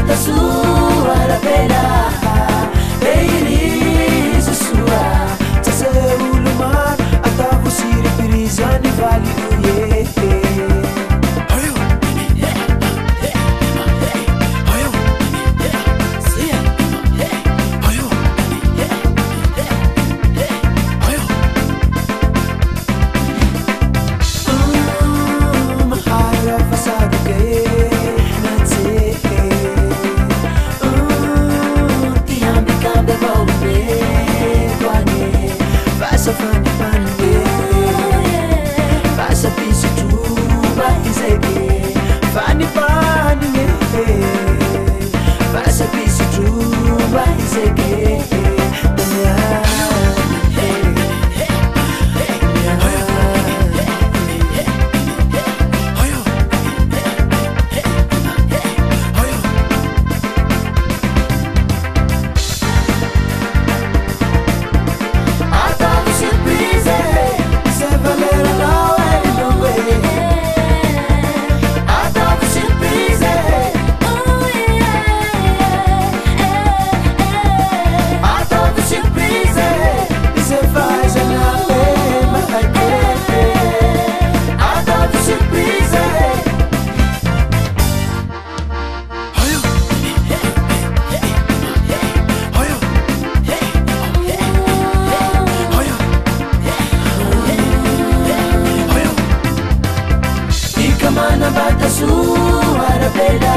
harta su mana batasu arapela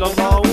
love.